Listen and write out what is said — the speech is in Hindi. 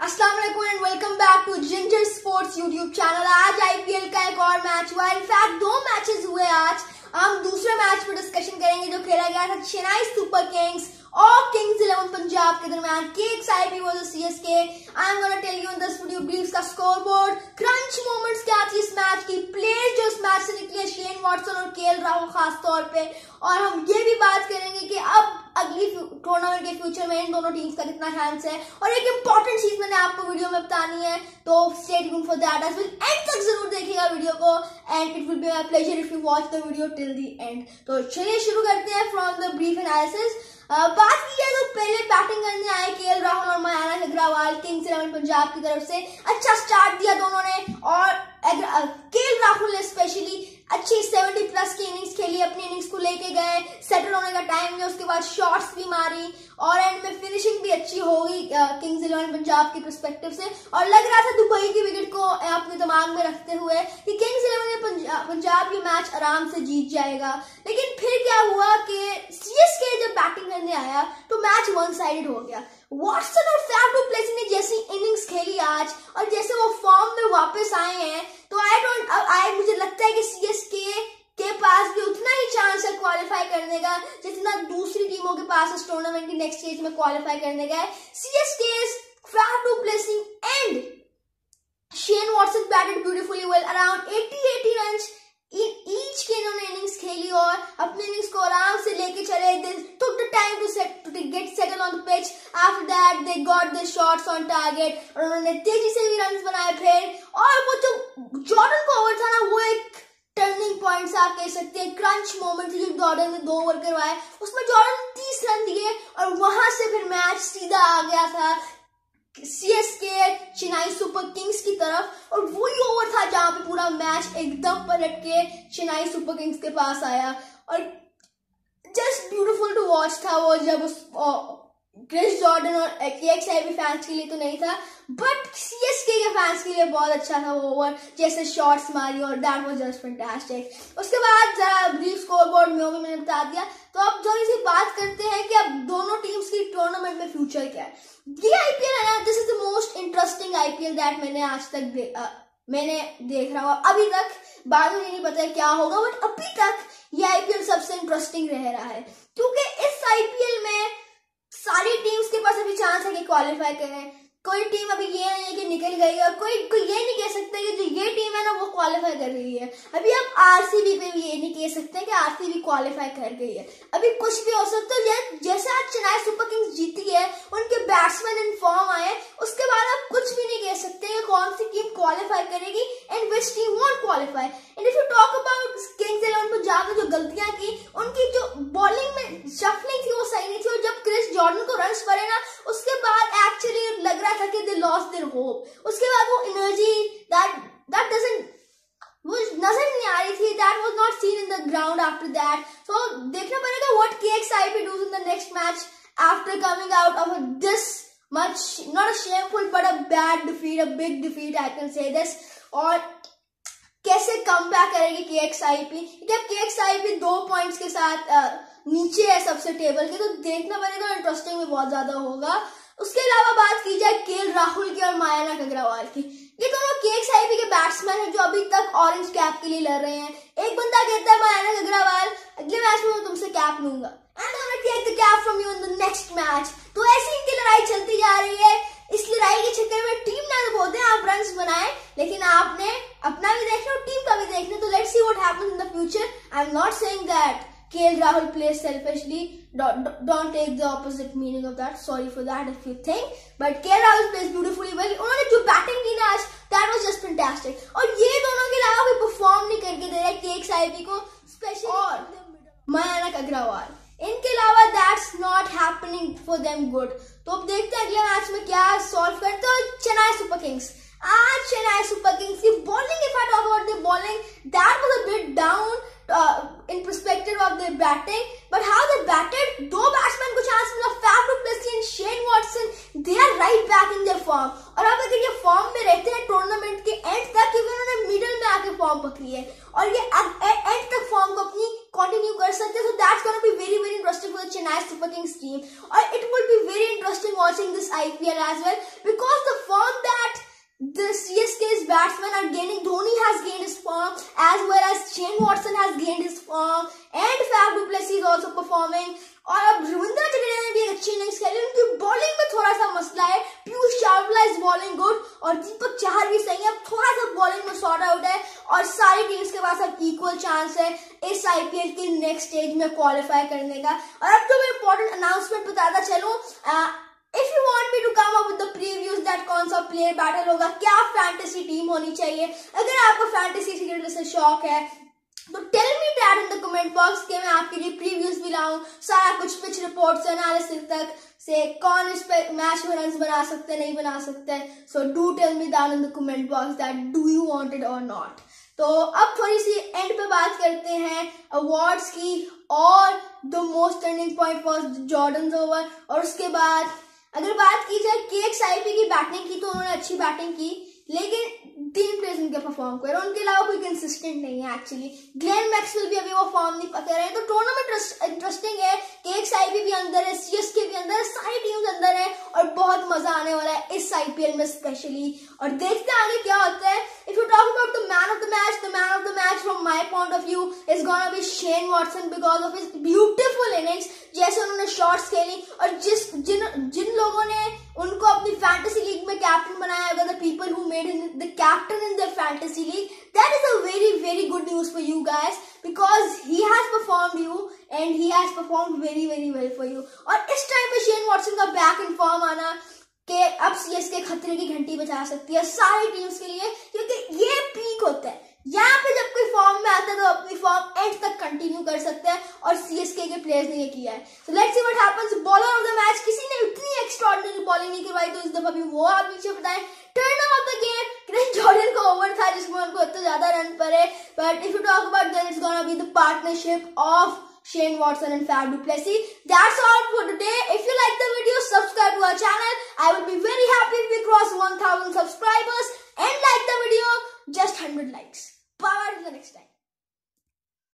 अस्सलाम वालेकुम and welcome back to Ginger Sports YouTube channel आज आईपीएल का एक और मैच हुआ. इनफैक्ट दो मैचेस हुए आज. हम दूसरे मैच पर डिस्कशन करेंगे जो खेला गया था चेन्नई सुपर किंग्स और किंग्स इलेवन पंजाब के दरमियान KXIP versus CSK I'm gonna tell you in this video briefs का स्कोर बोर्ड क्रंच मोमेंट्स क्या थी इस मैच की प्लेयर्स जो इस मैच से निकले शेन वॉटसन और केएल राहुल खास तौर पे और हम ये भी बात करेंगे कि अब अगली टूर्नामेंट के फ्यूचर में इन दोनों टीम्स का कितना चांस है और एक इंपॉर्टेंट चीज़ मैंने आपको वीडियो में बतानी है तो stay tune for that as well and तक ज़रूर देखिएगा वीडियो को and it will be my pleasure if you watch the video till the end तो चलिए शुरू करते हैं फ्रॉम द ब्रीफ एनालिसिस बात की जाए तो पहले बैटिंग करने आए के राहुल और मयानक अग्रवाल किंग्स इलेवन पंजाब की तरफ़ से। अच्छा स्टार्ट दिया दोनों ने और के राहुल ने स्पेशली अच्छी 70 प्लस की इनिंग्स खेली अपनी इनिंग्स को लेके गए। सेटल होने का टाइम में उसके बाद शॉट्स भी मारी और एंड में फिनिशिंग भी अच्छी हो गई किंग्स इलेवन पंजाब के परस्पेक्टिव से। और लग रहा था दुबई की विकेट को अपने दिमाग में रखते हुए कि किंग्स इलेवन पंजाब, ये मैच आराम से जीत जाएगा। लेकिन फिर क्या हुआ? बैटिंग आया तो मैच वन साइडेड हो गया। वॉटसन और फैफ डुप्लेसी ने जैसी इनिंग्स खेली आज, और जैसे वो फॉर्म में वापस आए हैं तो आई डोंट आई मुझे लगता है कि सीएसके के पास भी उतना ही चांस है क्वालिफाई करने का, जितना दूसरी टीमों के पास इस टूर्नामेंट की नेक्स्ट स्टेज में क्वालिफाई करने का है। CSK Faf du Plessis and Shane Watson batted beautifully well around 80 80 runs each के खेली और अपनी इनिंग्स को आराम से लेके चले दे took the time to set, to get settled on the pitch. After that, they got the shots on target. और उन्होंने तेज़ी से भी रन बनाए फिर। और वो जो जॉर्डन का ओवर था ना, वो एक टर्निंग पॉइंट आप कह सकते हैं। क्रंच मोमेंट जो जॉर्डन ने दो ओवर करवाए। उसमें जॉर्डन तीस रन दिए और वहाँ से फिर मैच सीधा आ गया था। सीएसके चेन्नई सुपर किंग्स की तरफ़, और वही ओवर था जहाँ पे पूरा मैच एकदम पलट के चेन्नई सुपर किंग्स के पास आया। और जस्ट ब्यूटीफुल टू वॉच था वो जब उस क्रिस जॉर्डन और एक्स भी फैंस के लिए तो नहीं था बट सीएसके के फैंस के लिए बहुत अच्छा था वो ओवर जैसे शॉट्स मारी और दैट वाज जस्ट फैंटास्टिक उसके बाद जरा ब्रीफ स्कोर बोर्ड में भी मैंने बता दिया तो अब थोड़ी सी बात करते हैं कि अब दोनों टीम्स की टूर्नामेंट में फ्यूचर क्या है। ये आईपीएल है ना this is the most interesting IPL that मैंने आज तक दे, आ, मैंने देख रहा हूँ अभी तक बाद में नहीं पता क्या होगा बट अभी तक ये आईपीएल सबसे इंटरेस्टिंग रह रहा है क्योंकि इस आईपीएल में सारी टीम्स के पास अभी चांस है कि क्वालिफाई करें। कोई टीम अभी ये नहीं है कि निकल गई है कोई कोई ये नहीं कह सकता कि जो ये टीम है ना, वो क्वालिफाई कर रही है। अभी आप आरसीबी पे भी ये नहीं कह सकते कि आरसीबी क्वालिफाई कर गई है। अभी कुछ भी हो सकता है, जैसे आज चेन्नई सुपर किंग्स जीती है, उनके बैट्समैन इन फॉर्म आए उसके बाद आप कुछ भी नहीं कह सकते कि कौन सी टीम क्वालिफाई करेगी and which team won't qualify and if you talk about Kings Eleven Punjab ने जो गलतियाँ की उनकी जो बॉलिंग में शफलिंग थी वो सही नहीं थी और जब क्रिस जॉर्डन को रन पड़े ना उसके बाद एक्चुअली लग रहा था कि देयर होप उसके बाद वो एनर्जी दैट दैट डजंट वो नज़र नहीं आ रही थी that was not seen in the ground after that so देखना पड़ेगा what KXIP does in the next match after coming out of this much, not a shameful, but a bad defeat, a big defeat, I can say this. और कैसे कम बैक करेगी के एक्स आई पी जब के एक्स आई पी दो पॉइंट्स के साथ नीचे है सबसे टेबल के तो देखना पड़ेगा इंटरेस्टिंग भी बहुत ज़्यादा होगा। उसके अलावा बात की जाए केल राहुल की और मायानक अग्रवाल की। ये दोनों के केक्स आईपी के बैट्समैन हैं जो अभी तक ऑरेंज कैप के लिए लड़ रहे हैं। एक बंदा कहता है मायानक अग्रवाल, अगले मैच में मैं तुमसे कैप लूँगा। And cap from you in the next match तो ऐसी इनकी लड़ाई चलती जा रही है। इस लड़ाई के चक्कर में टीम ना तो बोलते हैं आप रन बनाए, लेकिन आपने अपना भी देखना और टीम का भी देखना। तो let's see what happens in the future I am not saying that KL Rahul plays selfishly. Don't, don't take the opposite meaning of that. Sorry for that if you think. But KL Rahul plays beautifully well. उन्होंने जो बैटिंग की ना आज that was just fantastic. और ये दोनों के अलावा कोई परफॉर्म नहीं करके दे रहा है केक्स को स्पेशली और मयानक अग्रवाल इनके अलावा that's not happening for them good तो अब देखते हैं अगले मैच में क्या सॉल्व करते हो चेन्नई सुपर किंग्स आज चेन्नई सुपर किंग्स की bowling if I talk about the bowling that was a bit down about their batting, but how they batted, though batsmen को chance मिला Fab du Plessis and Shane Watson, they are right back in their form. और अब अगर ये फॉर्म में रहते हैं टूर्नामेंट के एंड तक क्योंकि उन्होंने मिडिल में आके फॉर्म पकड़ी है और ये एंड तक फॉर्म को अपनी कंटिन्यू कर सकते हैं so that's gonna be very very interesting for the Chennai Super Kings team और it will be very interesting watching this IPL as well because the form that the CSK's batsmen are gaining. Dhoni has gained Shane Watson has gained his form Fab du Plessis is also performing. और अब रविंद्र जडेजा ने भी एक अच्छी इनिंग्स खेली, उनकी बॉलिंग में थोड़ा सा मसला है। Piyush Chawla is bowling good और दीपक चाहर भी सही है थोड़ा सा बॉलिंग में सॉर्ट आउट है, और सारी टीम्स के पास अब इक्वल चांस है इस आईपीएल के नेक्स्ट स्टेज में क्वालिफाई करने का। और अब तो मैं इंपॉर्टेंट अनाउंसमेंट बताता चलूँ if you want me to come up with previews that कौन सा प्लेयर बैटल होगा, क्या फैंटेसी टीम होनी चाहिए? अगर आपको फैंटेसी क्रिकेट से शौक है तो tell me that in the comment box के मैं आपके लिए प्रीव्यूज भी लाऊं, सारा कुछ पिच रिपोर्ट से एनालिसिस तक से कौन इस पे मैच में रन बना सकते नहीं बना सकते so do tell me that in the comment box that do you want it और नॉट तो अब थोड़ी सी एंड पे बात करते हैं अवार्ड्स की और the most turning point was Jordan over और उसके बाद अगर बात की जाए के एक्स आई पी की बैटिंग की तो उन्होंने अच्छी बैटिंग की। लेकिन तीन प्लेयर्स उनके परफॉर्म कर रहे हैं उनके अलावा कोई कंसिस्टेंट नहीं है एक्चुअली ग्लेन मैक्सवेल भी अभी वो फॉर्म नहीं पकड़ रहे हैं। तो टूर्नामेंट इंटरेस्टिंग है के एक्स आई भी अंदर है सीएसके भी अंदर है, सारी टीम्स अंदर है और बहुत मज़ा आने वाला है इस आईपीएल में स्पेशली और देखते आगे क्या होता है। If you talk about the man of the match the man of the match from my point of view is gonna be Shane Watson because of his beautiful innings जैसे उन्होंने शॉट्स खेली और जिस, जिन जिन लोगों ने उनको अपनी फैंटेसी लीग में कैप्टन बनाया made in the captain in the fantasy league that is a very very good news for you guys because he has perform you and he has perform very very well for you और इस टाइम पे शेन वॉटसन का बैक इन फॉर्म आना के अब सीएसके खतरे की घंटी बजा सकती है सारी टीम्स के लिए, क्योंकि ये पीक होता है। यहाँ पे जब कोई फॉर्म में आता है तो अपनी फॉर्म एंड तक कंटिन्यू कर सकते हैं और सीएसके के प्लेयर्स ने ये किया है so let's see what happens bowler of the match किसी ने इतनी एक्स्ट्रॉर्डिनरी बॉलिंग नहीं करवाई तो इस दफ़ा भी वो आप नीचे बताएँ turn of the game Chris Jordan का ओवर था जिसमें उनको इतना ज़्यादा रन पड़े but if you talk about then it's gonna be the partnership of Shane Watson and Fab Duplessis. That's all for today. If you like the video, subscribe to our channel. I will be very happy if we cross 1000 subscribers and like the video. just 100 likes. Bye bye till the next time.